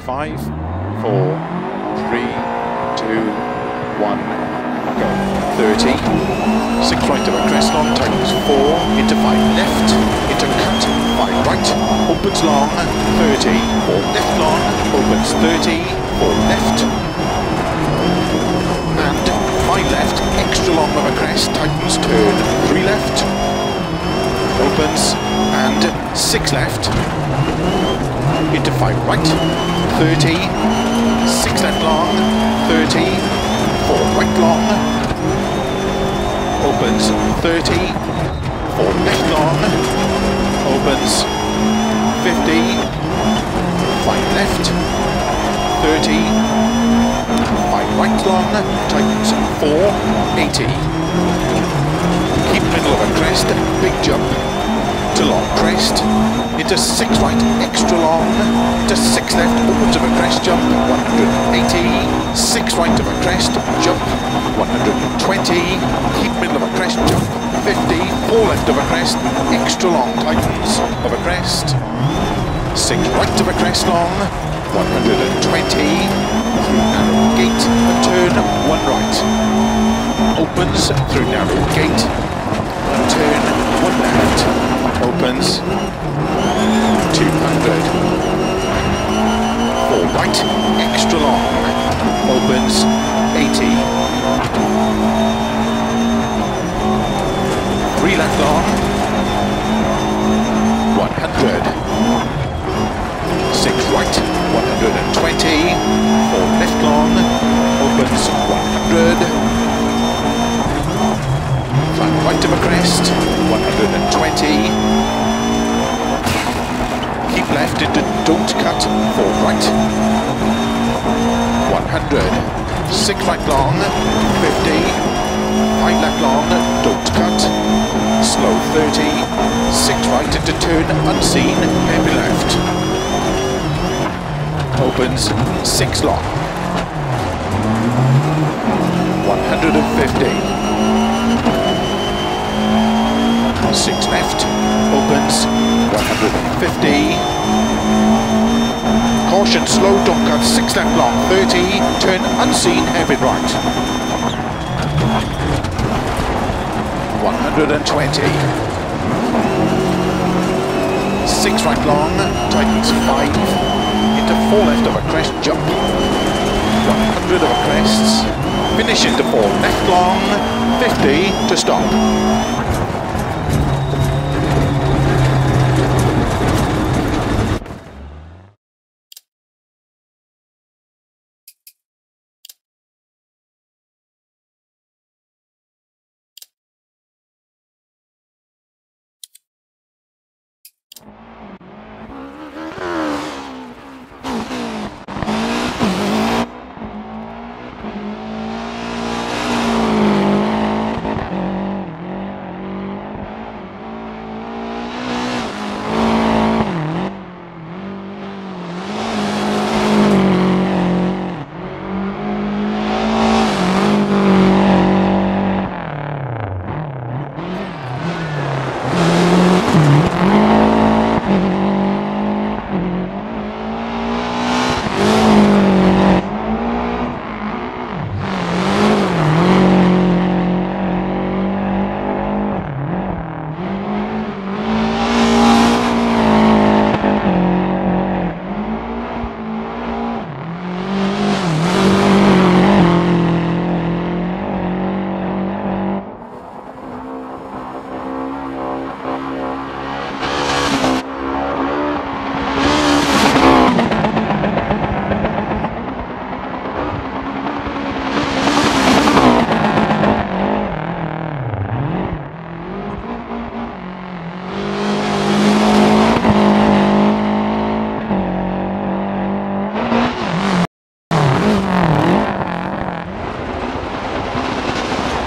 Five, four, three, two, one, go. 30. Six right of a crest long, tightens four, into five left, into cut, five right, opens long, 30, four left long, opens 30, four left, and five left, extra long of a crest, tightens turn, three left, opens, and six left, into five right, 30, six left long, 30, four right long, opens 30, four left long, opens 50, five left, 30, five right long, tightens four, 80. Keep middle of a crest, big jump, to long crest, into six right, extra long, to six left, opens of a crest jump, 180, six right of a crest, jump, 120, keep middle of a crest jump, 50, four left of a crest, extra long tightens of a crest, six right of a crest long, 120, through narrow gate, a turn, one right, opens through narrow gate, opens 200. All right, extra long. Opens 80 three don't cut, four right. 100. Six right long, 50. Five left long, don't cut. Slow 30. Six right into turn unseen, heavy left. Opens six long. 150. six left, opens 150. Caution, slow, don't cut, six left long, 30, turn unseen, heavy right. 120. Six right long, tightens five, into four left of a crest jump. 100 of a crest, finish into four left long, 50 to stop.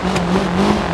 Mm-hmm.